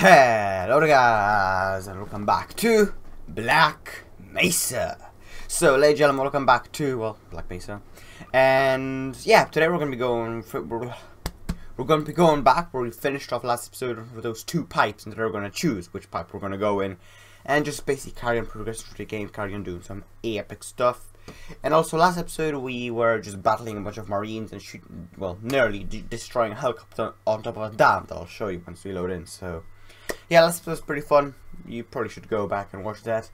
Hello guys and welcome back to Black Mesa. So ladies and gentlemen, welcome back to well Black Mesa. And yeah, today we're gonna be going for, we're, we're gonna be going back where we finished off last episode with those two pipes and today we're gonna choose which pipe we're gonna go in and just basically carry on progressing through the game, carry on doing some epic stuff. And also, last episode we were just battling a bunch of marines and shooting, well, nearly destroying a helicopter on top of a dam that I'll show you once we load in. So, yeah, episode was pretty fun. You probably should go back and watch that.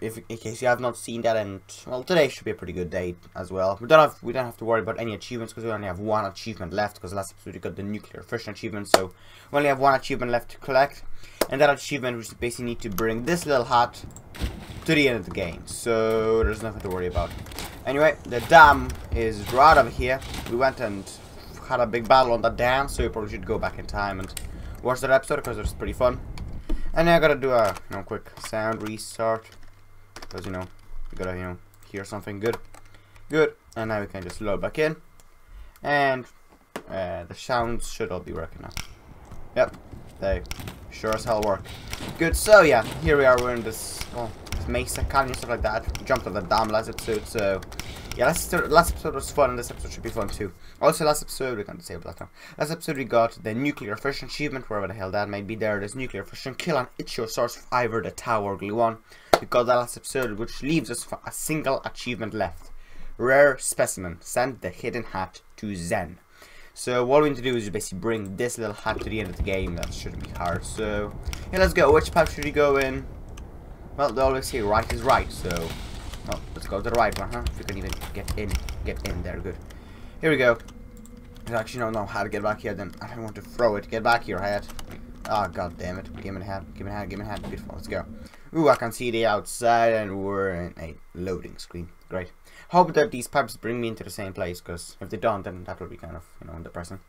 If in case you have not seen that and well today should be a pretty good day as well. We don't have we don't have to worry about any achievements because we only have one achievement left because last episode we got the nuclear fission achievement so we only have one achievement left to collect. And that achievement we basically need to bring this little hat to the end of the game. So there's nothing to worry about. Anyway the dam is right over here. We went and had a big battle on the dam so we probably should go back in time and watch that episode because it's pretty fun and now I gotta do a you know quick sound restart because, you know, we gotta, you know, hear something good. Good. And now we can just load back in. And uh, the sounds should all be working now. Yep. They sure as hell work. Good. So, yeah, here we are. We're in this, well, Mesa Canyon, stuff like that. Jumped on the damn last episode, so... Yeah, last episode, last episode was fun, and this episode should be fun too. Also, last episode, we can disable that now. Last episode, we got the nuclear fission achievement, wherever the hell that may be there. There's nuclear fission, kill an Ichthyosaurs of either the tower one we got that last episode, which leaves us for a single achievement left. Rare specimen. Send the hidden hat to Xen. So what we need to do is basically bring this little hat to the end of the game. That shouldn't be hard. So yeah, let's go. Which path should we go in? Well, they always say right is right. So let's go to the right one, huh? If you can even get in, get in there. Good. Here we go. I actually don't know how to get back here. Then I don't want to throw it. Get back here, hat. Ah, oh, god damn it. Give me a hat. Give me a hat. Give me a hat. Beautiful. Let's go. Ooh, I can see the outside and we're in a loading screen. Great. Hope that these pipes bring me into the same place, because if they don't, then that will be kind of, you know, depressing.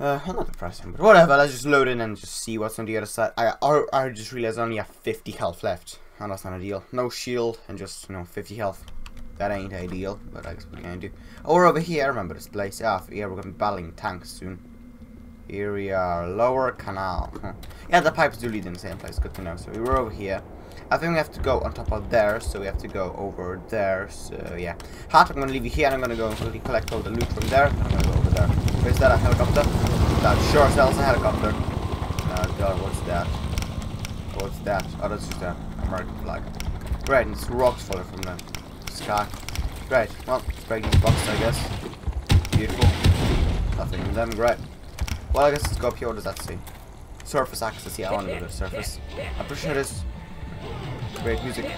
Uh, well, not depressing, but whatever. Let's just load in and just see what's on the other side. I, I, I just realized I only have 50 health left. And that's not ideal. No shield and just, you know, 50 health. That ain't ideal, but I guess what can do. Oh, we're over here. I remember this place. Ah, yeah, we're gonna be battling tanks soon. Here we are, lower canal. yeah, the pipes do lead in the same place, good to know. So we were over here. I think we have to go on top of there, so we have to go over there, so yeah. Hat, I'm gonna leave you here, and I'm gonna go collect all the loot from there, There. Where's that, a helicopter? That sure sells a helicopter. Oh god, what's that? What's that? Oh, that's just an American flag. Great, and it's rocks falling from the sky. Great, well, let's break these boxes, I guess. Beautiful. Nothing in them, great. Well, I guess let's go up here. What does that say? Surface access. Yeah, I want to go to the surface. I'm pretty sure. Great music.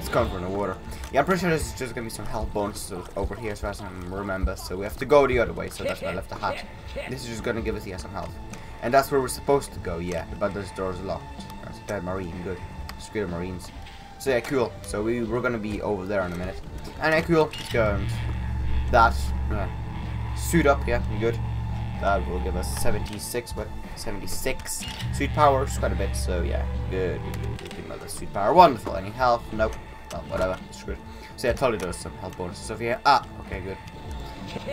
It's coming from the water. Yeah, I'm pretty sure there's just gonna be some health bonuses over here, so as I remember. So we have to go the other way. So that's why I left the hat. This is just gonna give us yeah some health, and that's where we're supposed to go. Yeah, but this door's are locked. That's a dead marine. Good. Screw the marines. So yeah, cool. So we we're gonna be over there in a minute. And yeah, cool. Go. And that. Yeah. Suit up. Yeah, good. That will give us 76, what? 76 suit power, quite a bit, so yeah, good. Another suit power, wonderful. Any health? Nope. Well, whatever, screwed. So yeah, I told you some health bonuses over here. Ah, okay, good.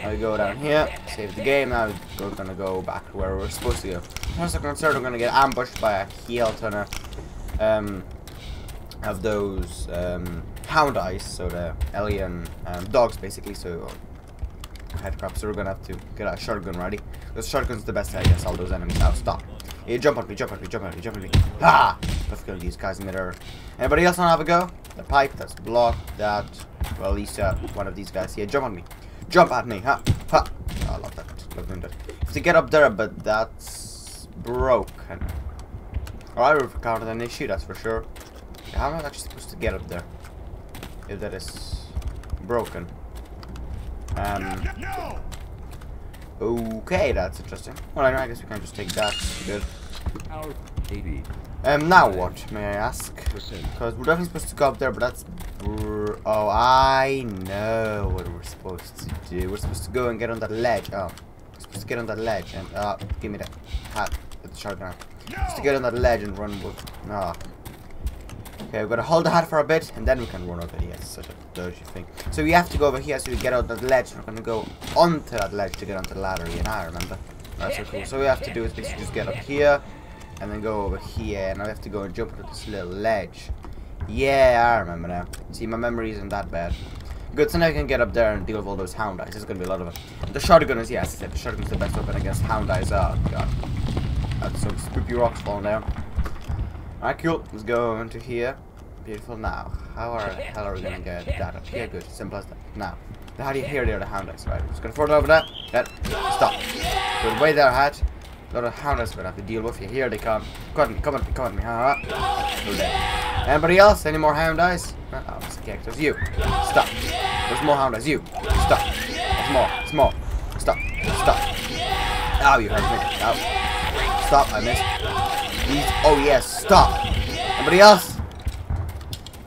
We go down here, save the game, now we're gonna go back to where we're supposed to go. As I'm concerned, we're gonna get ambushed by a heel ton of, um, of those, um, hound eyes, so the alien, um, dogs, basically, so headcrab, so we're gonna have to get a shotgun ready. Because shotgun's the best I guess all those enemies. Now stop. Hey, jump on me, jump on me, jump on me, jump on me. Ah! Let's kill these guys in midair. Anybody else wanna have a go? The pipe, that's blocked, that well at least uh, one of these guys here. Jump on me. Jump at me, ha! Ha! Oh, I love that. Love doing that. If to get up there, but that's broken. Alright, we've encountered an issue, that's for sure. How am I actually supposed to get up there? If that is broken. Um, okay, that's interesting. Well, I guess we can just take that. Good. Um, now what, may I ask? Because we're definitely supposed to go up there, but that's... Oh, I know what we're supposed to do. We're supposed to go and get on that ledge. Oh, we're supposed to get on that ledge and... Uh, give me that hat with the shotgun. Just to get on that ledge and run with... Ah, oh, Okay, we're gonna hold the hat for a bit, and then we can run over here. It's such a dirty thing. So we have to go over here so we get on that ledge. We're gonna go onto that ledge to get onto the ladder. Yeah, now I remember. That's so cool. So we have to do is basically just get up here, and then go over here, and I have to go and jump into this little ledge. Yeah, I remember now. See, my memory isn't that bad. Good, so now I can get up there and deal with all those hound eyes. There's gonna be a lot of it. The shotgun is, yes, said the shotgun is the best weapon against hound eyes. Oh, God. That's some spooky rocks falling down. Alright, cool. Let's go into here. Beautiful. Now, how are, the hell are we gonna get that up here? Good, simple as that. Now, how do you hear there the hound eyes? Right, just gonna forward over that. That. Stop. Good, way there, hat. A lot of gonna have to deal with. You here they come. Come on, come on, come on me. Ha. Anybody else? Any more hound eyes? Uh, oh, it's there's you. Stop. There's more hound eyes. You. Stop. There's more. There's more. Stop. Stop. Oh, you hurt me. Oh. Stop. I missed. These. Oh, yes. Stop. Anybody else?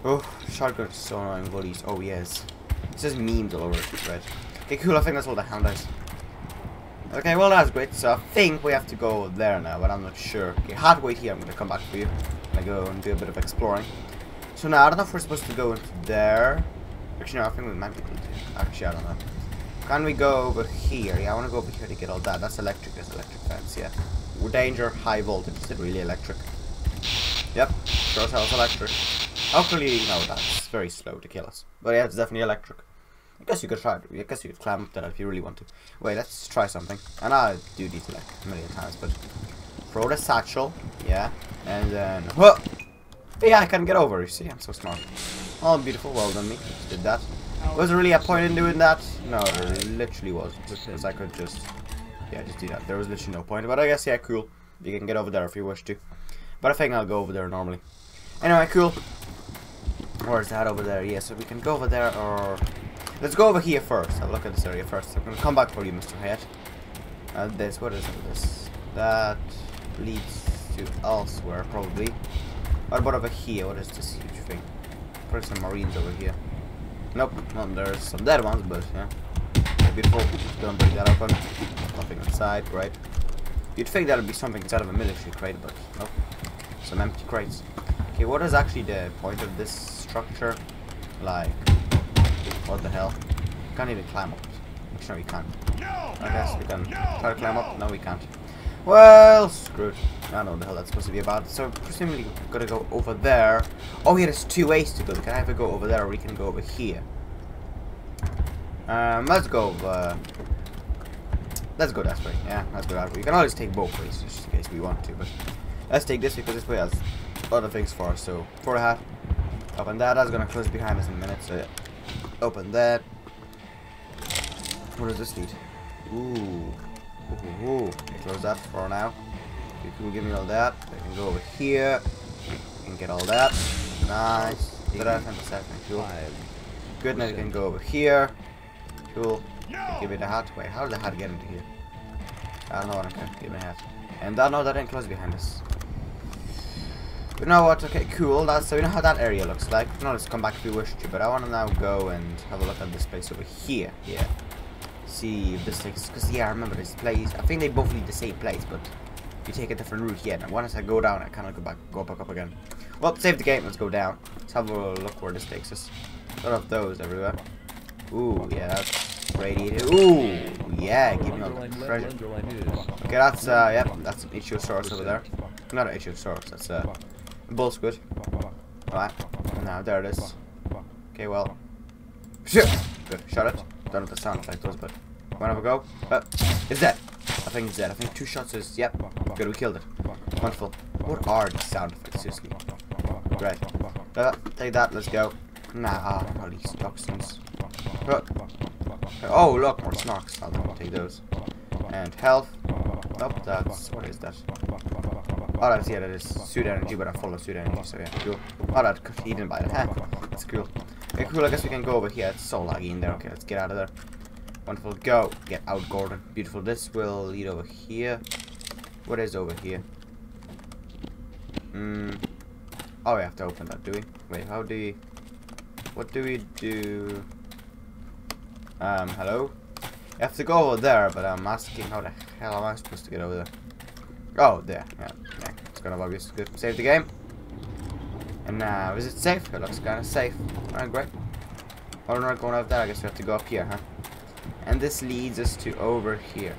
Oh, shotgun is so annoying. Buddies. Oh, yes. It says memes all over it. Right. Okay, cool. I think that's all the hound eyes. Okay, well that's great. So I think we have to go there now, but I'm not sure. Okay, hard wait here. I'm gonna come back for you. I go and do a bit of exploring. So now I don't know if we're supposed to go into there. Actually, no, I think we might be able to. Actually, I don't know. Can we go over here? Yeah, I want to go over here to get all that. That's electric. That's electric fence. Yeah. Danger, high voltage. Is it really electric? Yep. Sure as electric. Hopefully, no, that's very slow to kill us. But yeah, it's definitely electric. I guess you could try it. I guess you could climb up that if you really want to. Wait, let's try something. And I do these like a million times, but throw the satchel, yeah, and then whoa, yeah, I can get over. You see, I'm so smart. Oh, beautiful. Well done, me. Did that. Was there really a point in doing that? No, there literally was Just because I could just, yeah, just do that. There was literally no point. But I guess yeah, cool. You can get over there if you wish to. But I think I'll go over there normally. Anyway, cool. Where's that over there? Yeah, so we can go over there or Let's go over here first. A look at this area first. I'm gonna come back for you, Mr. Head. Uh, this, what is this? That leads to elsewhere, probably. What about over here? What is this huge thing? Probably some marines over here. Nope, well, there's some dead ones, but yeah. Beautiful. Don't break that open. Nothing inside, right? You'd think that would be something inside of a military crate, but nope. Some empty crates. Okay, what is actually the point of this structure? Like, what the hell? Can't even climb up. No, we can't. I guess we can try to climb up. No, we can't. Well, screwed. I don't know what the hell that's supposed to be about. So, presumably, we're gonna go over there. Oh, yeah, there's two ways to go. We can either go over there or we can go over here. Um, let's go. Uh, let's go that way. Yeah, let's go that way. You can always take both ways, just in case we want to. But let's take this because this way has other things for us. So, for the hat, open that. That's gonna close behind us in a minute. So, yeah. Open that. What does this need? Ooh. Ooh, ooh. Close that for now. You can give me all that. I can go over here. Can get all that. Nice. That second. Cool. Good. Now you can go over here. Cool. Give me the hat. Wait, how did the hat get into here? I don't know what I'm going to give me a hat. And I know that didn't close behind us. You know what? Okay, cool. That's so you know how that area looks like. You know, let's come back if you wish to, but I want to now go and have a look at this place over here. Yeah. See if this takes because yeah, I remember this place. I think they both lead the same place, but you take a different route. here. Yeah. And once I go down, I cannot go back, go back up again. Well, save the game. Let's go down. Let's have a look where this takes us. A lot of those everywhere. Ooh, yeah, that's radiated. Ooh, yeah, give me all the treasure. Okay, that's uh, yep, that's an Ichthyosaurus over there. Not an Ichthyosaurus. That's uh. Bull squid. Right. Now there it is. Okay, well. Shit! Good. Shot it. Don't know what the sound effect was, but a go. Uh, it's dead. I think it's dead. I think two shots is yep. Good, we killed it. Wonderful. What are these sound effects, seriously? Right. Uh, take that, let's go. Nah, all these toxins. Uh, oh, look, more snarks. I'll take those. And health. Nope, that's what is that? Oh, that's, yeah, that is suit energy, but I'm full of suit energy, so yeah, cool. Oh, that he didn't buy that. That's cool. Okay, cool, I guess we can go over here. It's so laggy in there. Okay, let's get out of there. Wonderful, go. Get out, Gordon. Beautiful. This will lead over here. What is over here? Hmm. Oh, we have to open that, do we? Wait, how do we... What do we do? Um, hello? You have to go over there, but I'm asking how the hell am I supposed to get over there? Oh, there. Yeah, kind of obvious. Good. Save the game. And now, is it safe? It looks kind of safe. Alright, great. Oh, we're not going over there. I guess we have to go up here, huh? And this leads us to over here.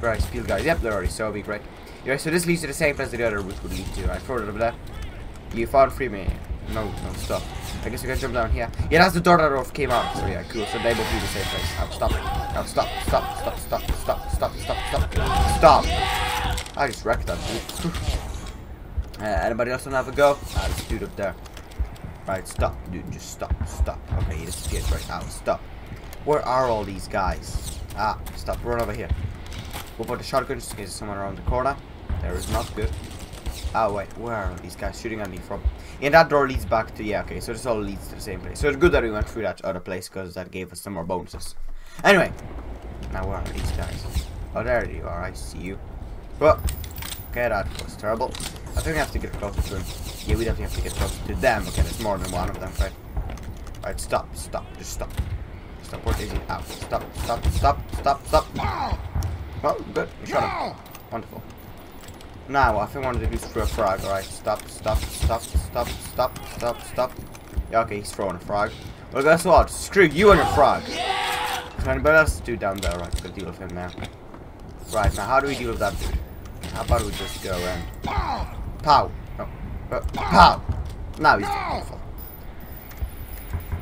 Right, field guys. Yep, they're already so big, right? Yeah, so this leads to the same place the other route would lead to. Right, throw it over there. You found free me. No, no, stop. I guess we can jump down here. Yeah, that's the door that Rolf came out. So yeah, cool. So they both lead the same place. Now stop. Now stop, stop, stop, stop, stop, stop, stop, stop. Stop. I just wrecked that. uh, anybody else want to have a go? Ah, this dude up there. Right, stop, dude. Just stop, stop. Okay, he disappeared right now. Stop. Where are all these guys? Ah, stop. Run over here. What about the shotgun just in case someone around the corner? There is not good. Oh wait, where are these guys shooting at me from? And that door leads back to, yeah, okay, so this all leads to the same place. So it's good that we went through that other place, because that gave us some more bonuses. Anyway, now where are these guys? Oh, there you are, I see you. But, okay, that was terrible. I think we have to get closer to him. Yeah, we definitely have to get closer to them. Okay, there's more than one of them, right? Alright, stop, stop, just stop. Stop, where is he? Out. Stop, stop, stop, stop, stop. Oh, good, we shot him. Wonderful. Now, I think I wanted to do through a frog. Alright, stop, stop, stop, stop, stop, stop, stop. Yeah, okay, he's throwing a frog. Well, guess what? Screw you and your frog. Is there anybody else to do down there? Right, we'll deal with him now. Right, now how do we deal with that dude? How about we just go and... Pow! No. Uh, pow! Now he's wonderful.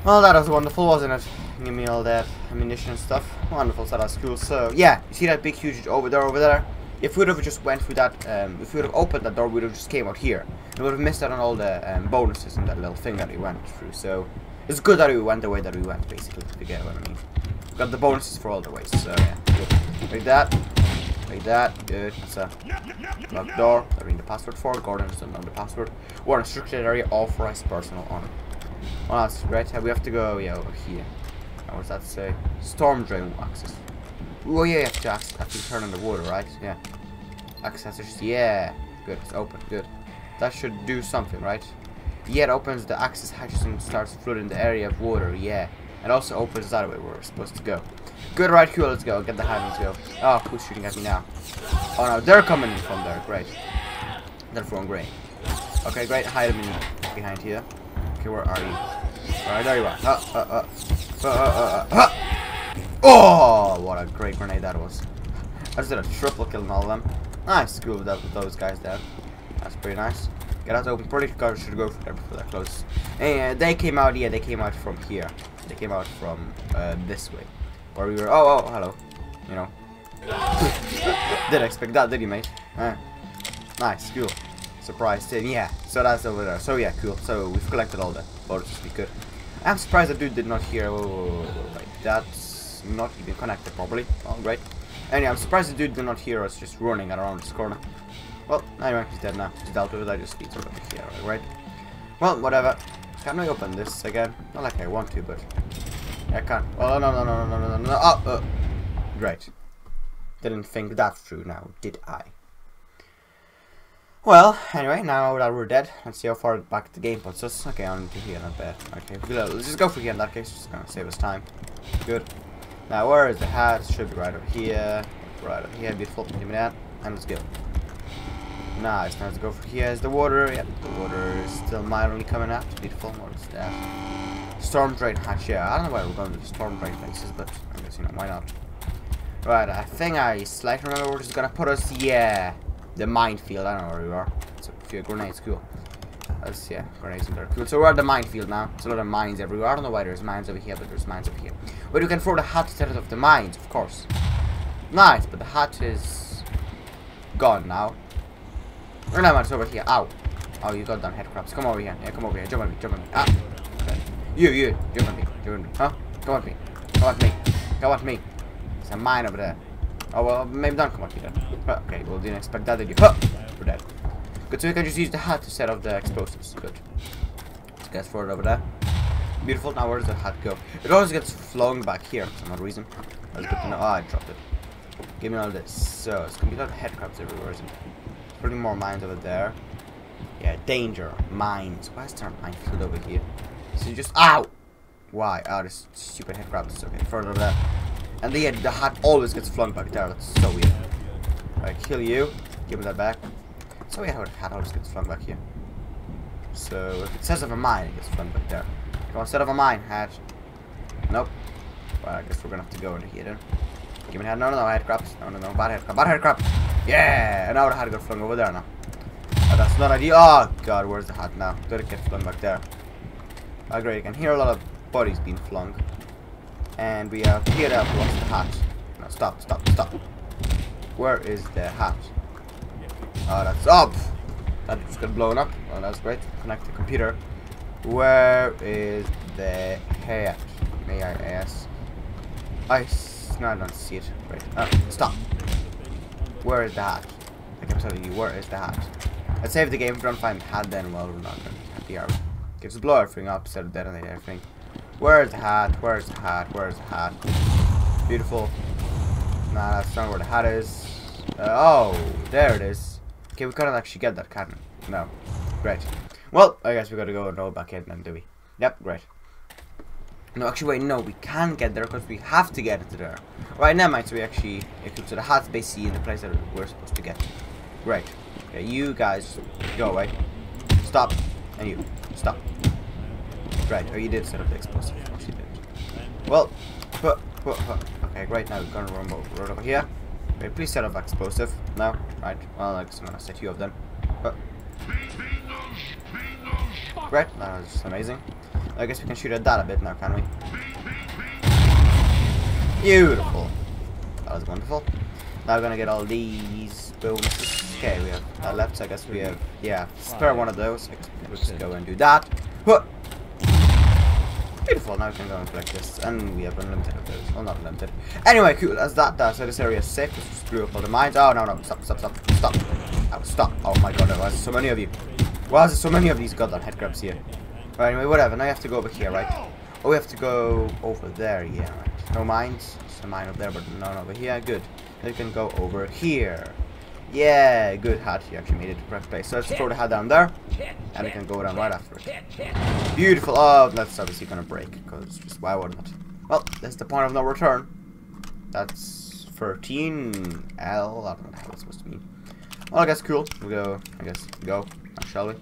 Well, that was wonderful, wasn't it? Give me all that ammunition and stuff. Wonderful, so that's cool. So, yeah, you see that big, huge over there, over there? If we would have just went through that, um, if we would have opened that door, we would have just came out here. We would have missed out on all the um, bonuses and that little thing that we went through. So, it's good that we went the way that we went, basically, if you get what I mean. We Got the bonuses for all the ways, so yeah, good. Like that, that, good. That's a locked door. I read the password for. Gordon doesn't know the password. We're in a restricted area, authorized personal honor. Well, that's great. We have to go, yeah, over here. What does that say? Storm drain access. Oh yeah, you have to actually turn on the water, right? Yeah. Access, yeah. Good, it's open, good. That should do something, right? Yeah, it opens the access hatches and starts flooding the area of water, yeah. It also opens that way where we're supposed to go. Good, right, cool, let's go. Get the hide, let's go. Oh, who's shooting at me now? Oh no, they're coming in from there, great. They're from great. Okay, great, hide them in behind here. Okay, where are you? Alright, there you are. Uh, uh, uh. Uh, uh, uh, uh. Oh, what a great grenade that was. I just did a triple kill on all of them. Nice, cool that, with those guys there. That's pretty nice. Get out open. Pretty sure should go for them before they're close. And they came out, yeah, they came out from here. They came out from uh, this way. Where we were, oh, oh, hello. You know. Didn't expect that, did you, mate? Nice, cool. Surprised him, yeah. So that's over there. So yeah, cool. So we've collected all the bonuses we could. I'm surprised the dude did not hear. Oh, wait, that's not even connected properly. Oh, great. Anyway, I'm surprised the dude did not hear us just running around this corner. Well, anyway, he's dead now. He's dealt with it. I just speed over here, right? Well, whatever. Can I open this again? Not like I want to, but I can't. Oh no no no no no no no! Oh, uh. great. Didn't think that through now, did I? Well, anyway, now that we're dead, let's see how far back the game puts us. Okay, on to here, not bad. Okay, let's just go for here in that case, just gonna save us time. Good. Now, where is the hat? Should be right over here. Right over here, beautiful. Give me that, and let's go. Nice, now let's go for here is the water. Yep, the water is still mildly coming out. Beautiful, is that? Storm drain hatch, yeah, I don't know why we're going to the storm drain places, but I guess, you know, why not? Right, I think I slightly remember where is gonna put us. Yeah. The minefield, I don't know where we are. It's a few grenades, cool. That's, yeah, grenades there. Cool. So we're at the minefield now. There's a lot of mines everywhere. I don't know why there's mines over here, but there's mines over here. But you can throw the hat instead of the mines, of course. Nice, but the hat is gone now. Or no, it's over here. Ow. Oh, you got down head crabs. Come over here. Yeah, come over here. Jump on me. Jump on me. Ah. Okay. You, you. Jump on me. Jump on me. Huh? Come on me. Come on me. Come on me. There's a mine over there. Oh, well, maybe don't come up here then. okay, well, didn't expect that, did you? Huh! We're dead. Good, so we can just use the hat to set off the explosives. Good. Let's get forward over there. Beautiful. Now, where does the hat go? It always gets flung back here for some reason. That's good to know. Oh, I dropped it. Give me all this. So, it's gonna be a lot of head everywhere, isn't it? Putting more mines over there. Yeah, danger. Mines. Why is there a minefield over here? So you just... Ow! Why? Oh, this stupid head crabs. Okay, further over there. And the, the hat always gets flung back there. That's so weird. Alright, kill you. Give me that back. So weird how the hat always gets flung back here. So if it says of a mine, it gets flung back there. Come on, set of a mine, hat. Nope. Well, I guess we're gonna have to go into here then. Give me head. No, no, no, head crabs. No, no, no, bad head. Bad head. Yeah, and now the hat got flung over there now. Oh, that's not ideal. Oh, God, where's the hat now? Did it get flung back there? Oh, great. You can hear a lot of bodies being flung. And we have here up lost the hat. No, stop, stop, stop. Where is the hat? Oh, that's up. That just got blown up. Oh, that's great. Connect the computer. Where is the hat? May I ask? I s no, I don't see it. Right. Uh, stop. Where is the hat? Like I kept telling you, where is the hat? Let's save the game. Find the hat, then well, we're not have the arrow. Gives the blow everything up, instead of detonate everything. Where's the hat? Where's the hat? Where's the hat? Beautiful. Nah, that's not where the hat is. Uh, oh, there it is. Okay, we couldn't actually get that, can we? No. Great. Well, I guess we gotta go and roll back in then, do we? Yep, great. No, actually, wait, no, we can get there because we have to get to there. Right now, might so we actually equip to the hat's basically in the place that we're supposed to get. Right. Okay, you guys go away. Stop. And you. Stop. Right, oh, you did set up the explosive. She did. Well, okay, right now we're gonna run over, right over here. Wait, please set up explosive. No? Right, well, I'm gonna set you then. But, Great, that was amazing. I guess we can shoot at that a bit now, can we? Beautiful. That was wonderful. Now we're gonna get all these bonuses. Okay, we have that left, so I guess we have, yeah, spare one of those. Let's just go and do that. Beautiful, now we can go and collect this. And we have unlimited of those. Well, not unlimited. Anyway, cool, as that does. So this area is safe. Let's just screw up all the mines. Oh, no, no, stop, stop, stop, stop. Oh, stop. Oh my god, why is there so many of you? Why is there so many of these goddamn head crabs here? Right, anyway, whatever. Now you have to go over here, right? Oh, we have to go over there, yeah, right. No mines. There's a mine up there, but none over here. Good. You can go over here. Yeah, good hat. You actually made it to the correct place. So let's throw the hat down there. And we can go down right after it. Beautiful. Oh, that's obviously to break. Because just why wouldn't it? Well, that's the point of no return. That's 13L. I don't know what hell supposed to mean. Well, I guess cool. We'll go, I guess, go. Shall we?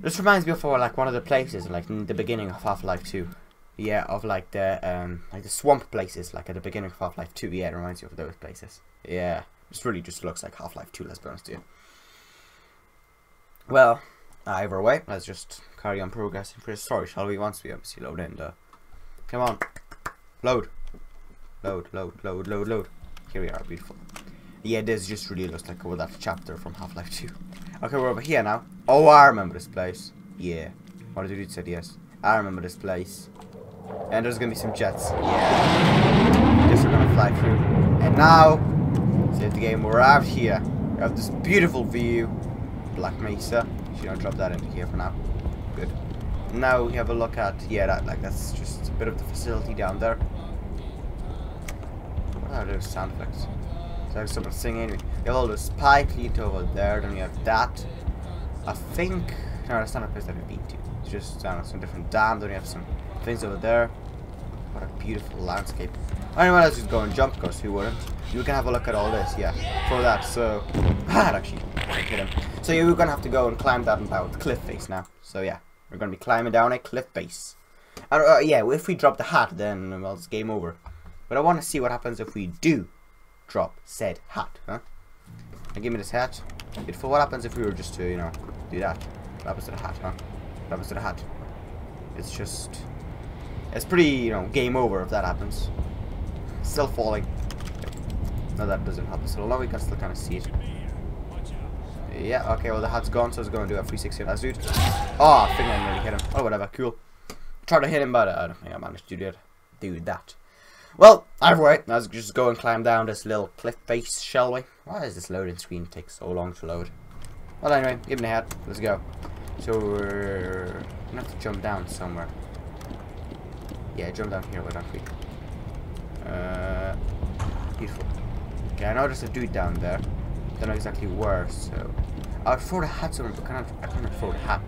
This reminds me of uh, like one of the places, like in the beginning of Half-Life 2. Yeah, of like the um like the swamp places, like at the beginning of Half-Life 2. Yeah, it reminds you of those places. Yeah. This really just looks like Half-Life 2, let's be honest you. Well, either way, let's just carry on progressing for the story, shall we? Once we obviously load in the... Come on. Load. Load, load, load, load, load. Here we are, beautiful. Yeah, this just really looks like that chapter from Half-Life 2. Okay, we're over here now. Oh, I remember this place. Yeah. What did you say? Yes. I remember this place. And there's gonna be some jets. Yeah. This are gonna fly through. And now Save the game. We're out here. We have this beautiful view. Black Mesa. Should I drop that into here for now? Good. Now we have a look at yeah, that like that's just a bit of the facility down there. What are those sound effects? It's like someone singing. You have all the spike lead over there. Then you have that. I think no, that's not a place that we've been to. It's just down some different dam. Then you have some things over there. What a beautiful landscape. Anyway, let's just go and jump because who wouldn't? You can have a look at all this, yeah. For that, so ah, actually hit him. So you're gonna have to go and climb down about cliff face now. So yeah, we're gonna be climbing down a cliff face. And uh, yeah, if we drop the hat, then well, it's game over. But I want to see what happens if we do drop said hat, huh? Now give me this hat. Beautiful. What happens if we were just to, you know, do that? What happens to the hat, huh? What happens to the hat? It's just... It's pretty, you know, game over if that happens. Still falling. No, that doesn't help us. So long we can still kind of see it. Yeah, okay, well the hat's gone, so it's going to do a 360 on that dude. Oh, I think I nearly hit him. Oh, whatever, cool. Try to hit him, but uh, I don't think I managed to do that. Do that. Well, either way, let's just go and climb down this little cliff face, shall we? Why does this loading screen take so long to load? Well, anyway, give me the hat. Let's go. So we're gonna have to jump down somewhere. Yeah, jump down here, why don't we? Uh, beautiful. Okay, I know there's a dude down there. Don't know exactly where, so... I'll throw the hat somewhere, but cannot, I cannot throw the hat.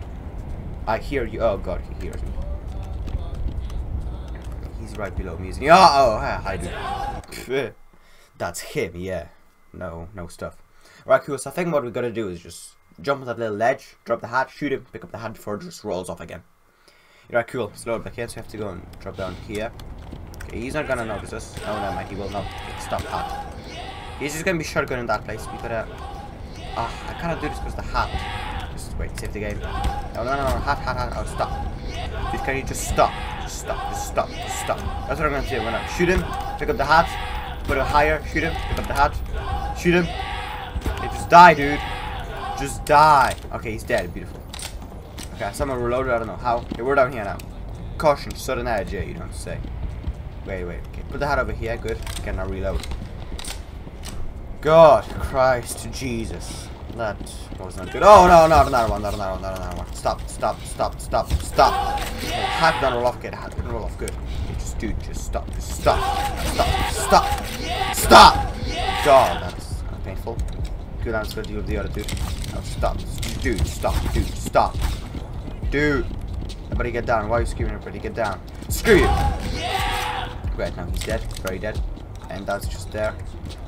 I hear you. Oh god, he hears me. He's right below me. Oh, oh, hi, dude. That's him, yeah. No, no stuff. Right, cool. So I think what we gotta do is just jump on that little ledge, drop the hat, shoot him, pick up the hat before it just rolls off again. Right, cool. Slow it back in, so you have to go and drop down here. Okay, He's not gonna notice us. Oh, no, mind, he will not. Stop hat. He's just gonna be shotgun in that place. We gotta... Ah, oh, I cannot do this because the hat. Just wait, save the game. No, no, no, no, hat, hat, hat. Oh, stop. Dude, can you just stop? Stop, just stop, just stop. That's what I'm gonna do. I'm gonna shoot him, pick up the hat, put it higher, shoot him, pick up the hat, shoot him. Okay, just die, dude. Just die. Okay, he's dead. Beautiful. Okay, someone reloaded. I don't know how. Okay, we're down here now. Caution, sudden edge. Yeah, you don't say. Wait, wait. Okay, put the hat over here. Good. Okay, now reload. God Christ, Jesus. That was not good. Oh, no, not another one, not another one, not another one. Stop, stop, stop, stop, stop. Hat done roll off. Get hat done roll off. Good. Just, dude, just stop. Just stop. Stop. Stop. Stop. God, that's kind of painful. Good, going to deal with the other dude. No, stop. Dude, stop. Dude, stop. Dude. Everybody get down. Why are you screaming? Everybody get down. Screw you. Right, now he's dead. Very dead. And that's just there.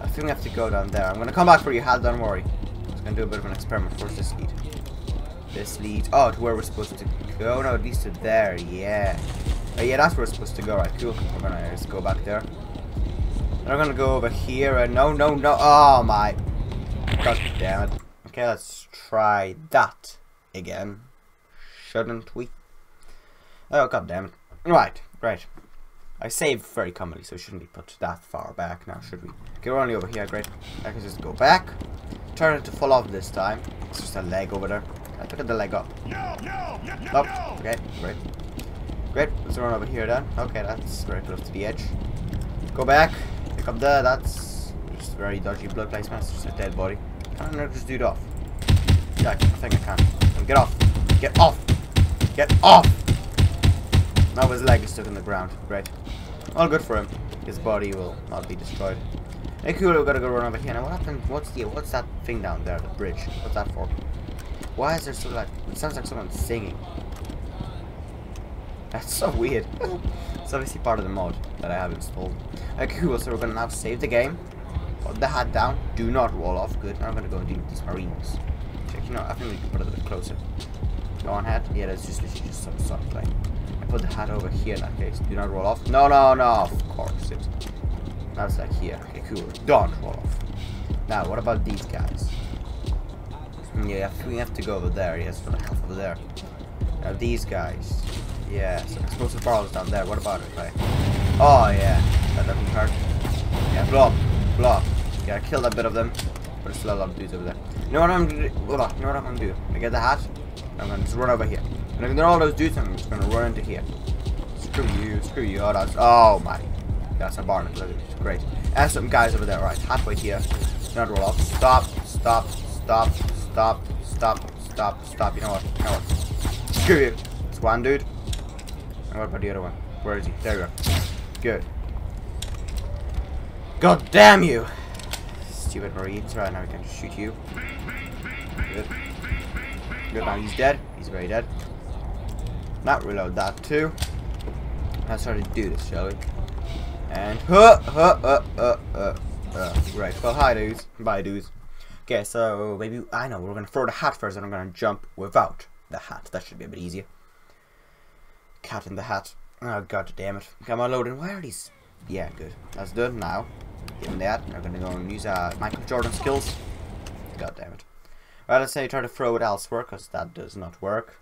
I think we have to go down there. I'm to come back for you, Hal. Don't worry. To do a bit of an experiment. Where's this lead? This leads... Oh, to where we're supposed to go. No, at least to there. Yeah. Oh, yeah, that's where we're supposed to go. Right, cool. We're to just go back there. And I'm to go over here. And no, no, no. Oh, my. God damn it. Okay, let's try that again. Shouldn't we? Oh, god damn it. Right, right. I saved very commonly, so it shouldn't be put that far back now, should we? Okay, we're only over here, great. I can just go back. Turn it to full off this time. It's just a leg over there. I took the leg up. No, no, no, no, oh, okay, great. Great, let's run over here then. Okay, that's very close to the edge. Go back. Pick up there, that's just very dodgy blood placement. It's just a dead body. Can I just do it off? Yeah, I think I can. Get off. Get off. Get off. Now his leg is stuck in the ground. Great. All good for him. His body will not be destroyed. Hey, cool. We gotta go run over here. Now, what happened? What's the? What's that thing down there? The bridge. What's that for? Why is there so like? It sounds like someone singing. That's so weird. it's obviously part of the mod that I have installed. Okay, cool. So we're gonna now save the game. Put the hat down. Do not roll off. Good. Now I'm gonna go and deal with these marines. Check. You know, I think we can put it a bit closer. Go on, hat. Yeah, that's just just some soft play. I put the hat over here in that case. Do not roll off. No, no, no. Of course it. Now it's like here. Okay, cool. Don't roll off. Now, what about these guys? Mm, yeah, we have to go over there. Yes, for the half over there. Now these guys. Yeah, so explosive barrels down there. What about it, right? Oh yeah, that doesn't hurt. Yeah, blow up, blow up. Yeah, kill that bit of them. But there's still a lot of dudes over there. You know what I'm gonna do? You know what I'm gonna do? I get the hat. I'm gonna just run over here. And ignore all those dudes. I'm just gonna run into here. Screw you, screw you. Oh, that's oh my. That's a barn. Great. And some guys over there. Right, halfway here. Not roll off. Stop, stop, stop, stop, stop, stop, stop. You know what? You know what? Screw you. It's one dude. And what about the other one? Where is he? There we go. Good. God damn you! Stupid Marines. Right, now we can shoot you. Good. Good, now he's dead. He's very dead. Now reload that too. Let's try to do this, shall we? And, huh, huh, uh, uh, uh, uh. Right, well, hi dudes. Bye dudes. Okay, so maybe, I know, we're gonna throw the hat first and I'm gonna jump without the hat. That should be a bit easier. Cat in the hat. Oh, god damn it. Come on, loading. Why are these? Yeah, good. That's done now. Given that, I'm gonna go and use uh, Michael Jordan skills. God damn it. Well, let's say try to throw it elsewhere, because that does not work.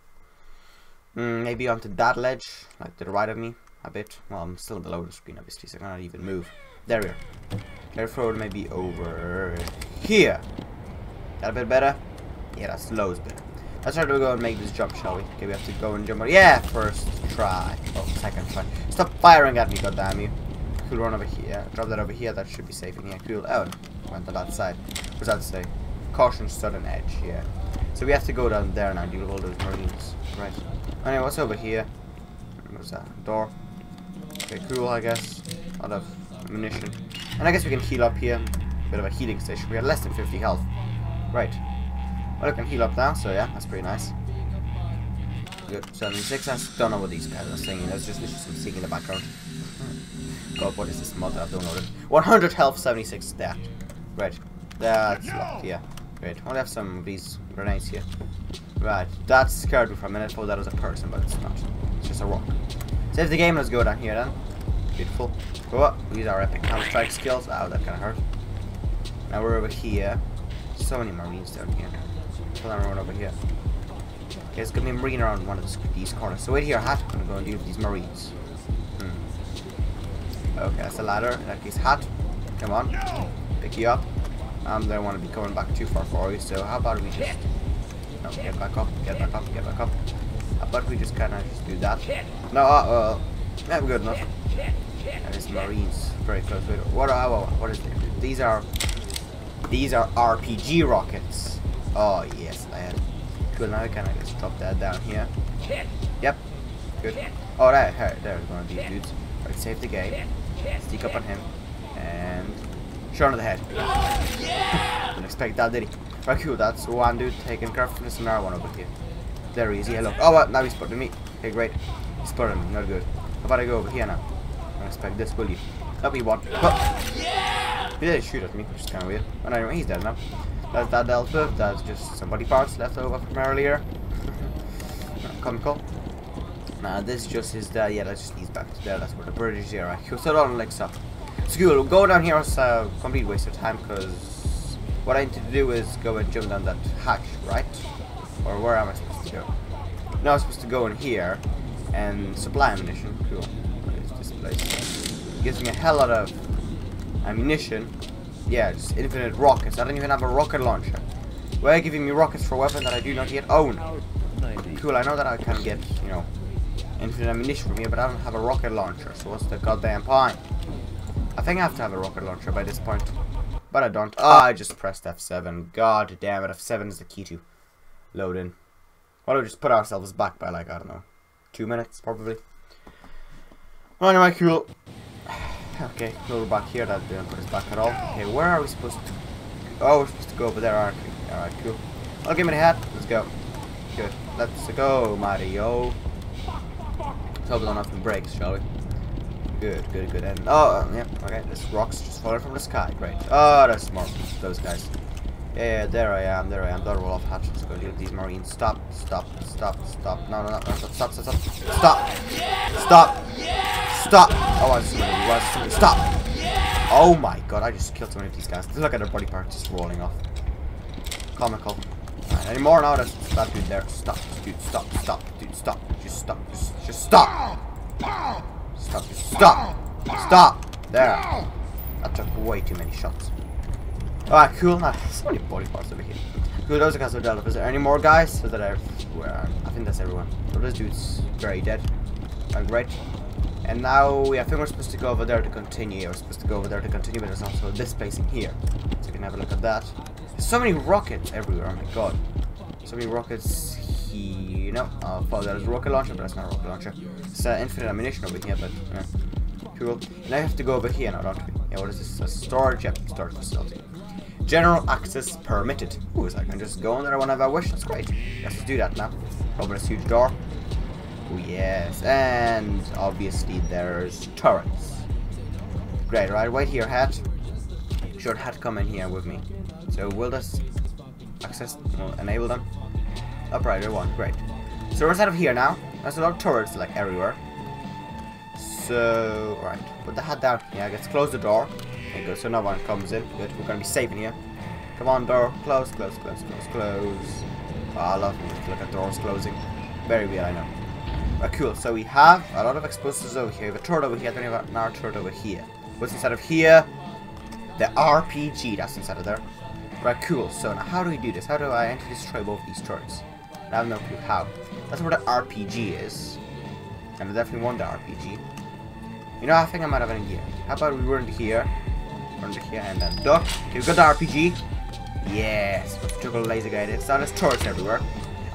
Mm, maybe onto that ledge, like to the right of me, a bit. Well, I'm still below the screen, obviously, so I cannot even move. There we are. I throw it maybe over here? That a bit better? Yeah, that's loads better. Let's try to go and make this jump, shall we? Okay, we have to go and jump. Yeah, first try. Oh, second try. Stop firing at me, goddamn you. Cool, run over here. Drop that over here. That should be safe in here. Cool. Oh, went to that side. What does that say? Caution, sudden edge. Yeah. So we have to go down there now. Deal with all those marines. Right. Anyway, what's over here? What's that? Door. Okay, cool. I guess. A lot of ammunition. And I guess we can heal up here. Bit of a healing station. We have less than 50 health. Right. Well, I can heal up now, so yeah, that's pretty nice. Good. 76. I don't know what these guys are singing. That's just literally some singing in the background. Hmm. God, what is this mod that I've downloaded? 100 health, 76 stat. Right. That's locked, yeah. Great. Only have some of these grenades here. Right. That scared me for a minute. I thought that was a person, but it's not. It's just a rock. Save the game. Let's go down here then. Beautiful. Oh, these are epic counter-strike skills. Ow, that kind of hurt. Now we're over here. So many marines down here. On, run over here. Okay, it's gonna be a marine around one of these corners. So wait here, Hat. I'm gonna go and deal with these marines. Hmm. Okay, that's a ladder. In that case, Hat. Come on. Pick you up. Um, don't want to be coming back too far for you, so how about we just... No, get back up, get back up, get back up. How about we just kind of just do that? No, uh, well, yeah, good enough. There's Marines very close with What, uh, what is this? These are... These are RPG rockets. Oh, yes, I had... Cool, now I kind of just drop that down here. Yep, good. Oh, there, there, there's one of these dudes. Right, save the game. Sneak up on him. And... Shot on the head. Didn't expect that, did he? Right, cool. That's one dude taking care of this another one over here. There he is. Yeah, look. Oh, what? Now he's spotted me. Okay, great. He's spotted me. Not good. How about I go over here now? Don't expect this, will you? Help me one. Oh. He did shoot at me, which is kind of weird. But anyway, he's dead now. That's that dealt with. That's just some body parts left over from earlier. Comical. Nah, this just is there. Uh, yeah, that just leads back to there. That's where the British are. Right, cool. So don't like up. School, go down here is a complete waste of time because what I need to do is go and jump down that hatch, right? Or where am I supposed to go? No, I'm supposed to go in here and supply ammunition. Cool. What is this place? It gives me a hell lot of ammunition. Yeah, just infinite rockets. I don't even have a rocket launcher. Why are giving me rockets for a weapon that I do not yet own? Cool, I know that I can get, you know, infinite ammunition from here, but I don't have a rocket launcher, so what's the goddamn point? I think I have to have a rocket launcher by this point. But I don't. Oh, I just pressed F7. God damn it, F7 is the key to load in. Why don't we just put ourselves back by like, I don't know, two minutes probably. Anyway, cool. Okay, we're back here. That didn't put us back at all. Okay, where are we supposed to Oh, we're supposed to go over there, aren't we? Alright, cool. I'll give me the hat. Let's go. Good. Let's go, Mario. Let's hope we don't have to brakes, shall we? Good, good, good. And oh, um, yeah, okay. This rock's just falling from the sky. Great. Oh, that's more those guys. Yeah, there I am. There I am. Roll off hatch. Let's go deal with these marines. Stop, stop, stop, stop. No, no, no, no. Stop, stop, stop, stop. Stop. Stop. Stop. Oh, I just somebody. Stop. Oh my god, I just killed so many of these guys. Look at their body parts just rolling off. Comical. Right, any more? No, that's that dude there. Stop, dude. Stop, stop, dude. Stop. Just stop. Just, just stop. Stop. Stop. Stop. There. That took way too many shots. Alright, cool. Now, so many body parts over here. Cool, those are guys dead. Is there any more guys? Is that everywhere? I think that's everyone. So this dude's very dead. Alright, great. And now we I think we're supposed to go over there to continue. We're supposed to go over there to continue, but there's also this place in here. So you can have a look at that. There's so many rockets everywhere, oh my god. So many rockets here. No, uh, oh, there's a rocket launcher, but that's not a rocket launcher. It's uh, infinite ammunition over here, but yeah. Cool. And I have to go over here now, don't we? Yeah, what is this? A storage, yep, storage facility. General access permitted. Ooh, so I can just go in there whenever I wish. That's great. Let's do that now. Open this huge door. Oh yes, and obviously there's turrets. Great, right? Wait here, Hat. Should Hat come in here with me? So will this access enable them? Operator one, great. So we're out of here now. There's a lot of turrets like everywhere. So right, put the hat down. Yeah, let's close the door. Okay, good. So no one comes in. Good. We're gonna be safe in here. Come on, door. Close, close, close, close, close. Oh, I love to look at doors closing. Very weird, I know. Right, cool. So we have a lot of explosives over here. We have a turret over here. We have another turret over here. What's inside of here? The RPG. That's inside of there. Right, cool. So now how do we do this? How do I enter destroy both these turrets? I have no clue how. That's where the RPG is. And I definitely want the RPG. You know, I think I might have an idea. How about we run here, run here, and then duck. Okay, we got the RPG. Yes, let's took a laser guide. It's now there's turrets everywhere.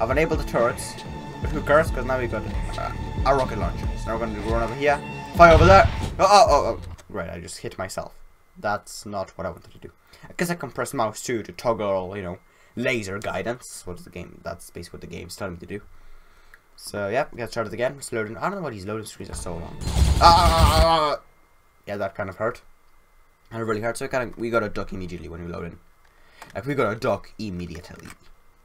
I've enabled the turrets, but who cares? Because now we've got uh, a rocket launcher. So now we're going to run over here, fire over there. Oh, oh, oh, oh. Right, I just hit myself. That's not what I wanted to do. I guess I can press mouse 2 to toggle, you know, laser guidance. What's the game? That's basically what the game's telling me to do. So yeah, we got started again. It's loading. I don't know why these loading screens are so long. Ah! Yeah, that kind of hurt. And it really hurt. So kind of we got to duck immediately when we load in. Like we got to duck immediately.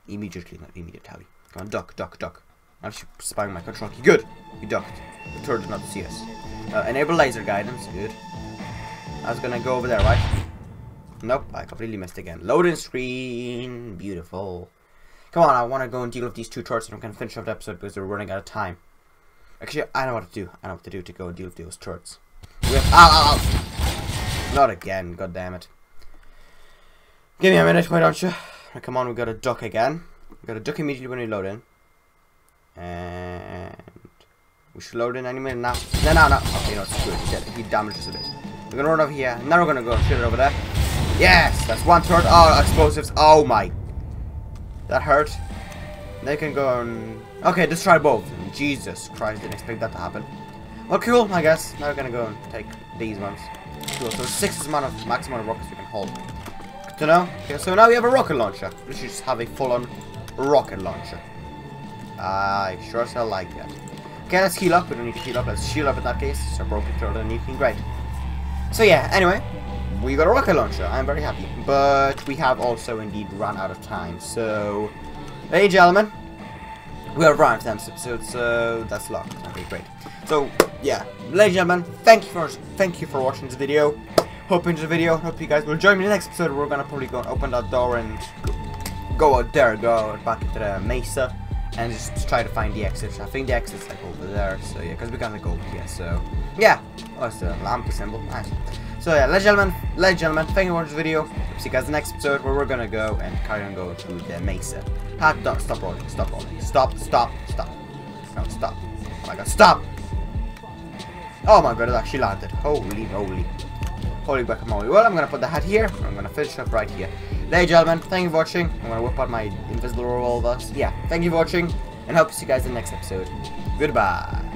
Immediately, not immediately. Come on, duck, duck, duck. I'm just spying my control key. Good. We ducked. The turret did not see us. Uh, enable laser guidance. Good. I was gonna go over there, right? Nope, I completely missed again. Loading screen. Beautiful. Come on, I want to go and deal with these two turrets and I'm gonna finish off the episode because we're running out of time. Actually, I know what to do. I know what to do to go and deal with those turrets. We have, ow, ow, ow. Not again, god damn it. Give me a minute, why don't you? come on, we got a duck again. We got a duck immediately when we load in. And we should load in any minute now. No, no, no. Okay, no, it's good. He, he damaged us a bit. We're gonna run over here. Now we're gonna go shoot it over there. Yes, that's one turret. Oh, explosives. Oh my. That hurt. They can go and... Okay, let's try both. Jesus Christ, didn't expect that to happen. Well, cool, I guess. Now we're gonna go and take these ones. Cool, so six is amount of maximum of rockets we can hold. Good to know. Okay, so now we have a rocket launcher. We should just have a full-on rocket launcher. I sure as hell like that. Okay, let's heal up. We don't need to heal up. Let's shield up in that case. So broken throat and anything great. So yeah, anyway, we got a rocket launcher. I'm very happy. But we have also indeed run out of time. So, and gentlemen, we have run out of time episode, so that's locked. Okay, great. So, yeah, ladies and gentlemen, thank you for thank you for watching this video. Hope you enjoyed the video. Hope you guys will join me in the next episode. We're gonna probably go open that door and go out there, go back into the mesa and just try to find the exit. I think the exit's like over there, so yeah, because we gotta go here, so yeah. Oh, it's the Lambda symbol, nice. So yeah, ladies and gentlemen, ladies and gentlemen, thank you for watching the video. See you guys in the next episode where we're gonna go and carry on go to the mesa. Hot dog, stop rolling, stop rolling, stop, stop, stop. No, stop. Oh my god, stop! Oh my god, it actually landed. Holy moly. Holy guacamole. Well, I'm gonna put the hat here. I'm gonna finish up right here. And gentlemen, thank you for watching. I'm gonna whip out my invisible revolver. Yeah, thank you for watching, and hope to see you guys in the next episode. Goodbye.